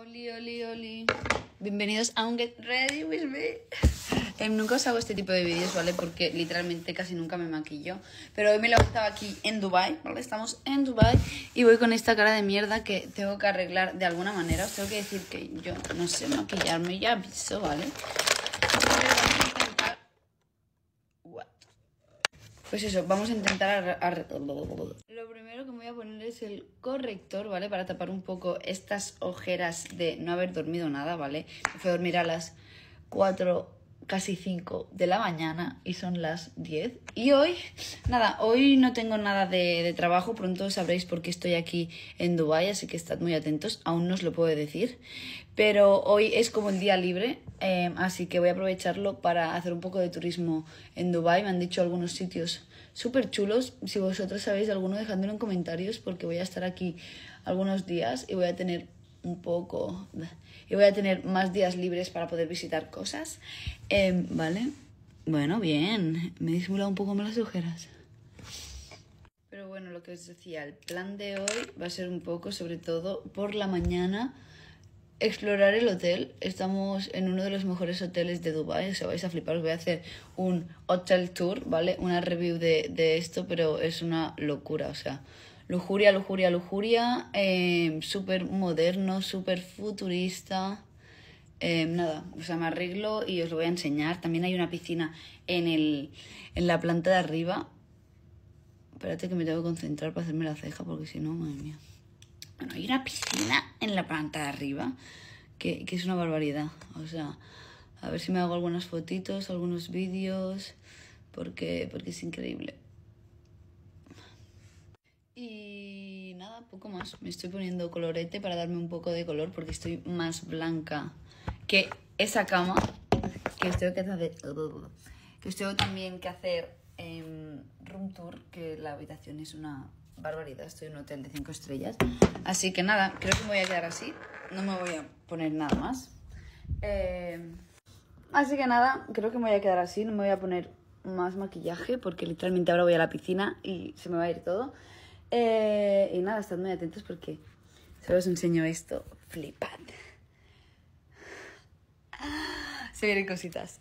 Oli, oli, oli. Bienvenidos a un Get Ready With Me. Em, nunca os hago este tipo de vídeos, ¿vale? Porque literalmente casi nunca me maquillo. Pero hoy me lo estaba aquí en Dubai, ¿vale? Estamos en Dubai y voy con esta cara de mierda que tengo que arreglar de alguna manera. Os tengo que decir que yo no sé maquillarme, ya aviso, ¿vale? Pues eso, vamos a intentar... Lo primero que me voy a poner es el corrector, ¿vale? Para tapar un poco estas ojeras de no haber dormido nada, ¿vale? Me fui a dormir a las 4, casi 5 de la mañana y son las 10. Y hoy, nada, hoy no tengo nada de, trabajo, pronto sabréis por qué estoy aquí en Dubai, así que estad muy atentos, aún no os lo puedo decir. Pero hoy es como el día libre, eh, así que voy a aprovecharlo para hacer un poco de turismo en Dubai. Me han dicho algunos sitios súper chulos. Si vosotros sabéis alguno, dejadmelo en comentarios porque voy a estar aquí algunos días y voy a tener un poco y voy a tener más días libres para poder visitar cosas. Eh, ¿Vale? Bueno, bien. Me he disimulado un poco más las ojeras. Pero bueno, lo que os decía, el plan de hoy va a ser un poco, sobre todo por la mañana, explorar el hotel. Estamos en uno de los mejores hoteles de Dubai, o sea, vais a flipar. Os voy a hacer un hotel tour, ¿vale? Una review de, de esto, pero es una locura, o sea, lujuria, lujuria, lujuria. Eh, súper moderno, súper futurista. Eh, nada, o sea, me arreglo y os lo voy a enseñar. También hay una piscina en, el, en la planta de arriba. Espérate que me tengo que concentrar para hacerme la ceja porque si no, madre mía. Bueno, hay una piscina en la planta de arriba que, que es una barbaridad. O sea, a ver si me hago algunas fotitos, algunos vídeos, porque, porque es increíble. Y nada, poco más. Me estoy poniendo colorete para darme un poco de color porque estoy más blanca que esa cama. Que os tengo que hacer. Que os tengo también que hacer em, room tour, que la habitación es una barbaridad. Estoy en un hotel de 5 estrellas. Así que nada, creo que me voy a quedar así. No me voy a poner nada más. Em, así que nada, creo que me voy a quedar así. No me voy a poner más maquillaje porque literalmente ahora voy a la piscina y se me va a ir todo. Eh, y nada, estad muy atentos porque solo os enseño esto. Flipad. Se vienen cositas.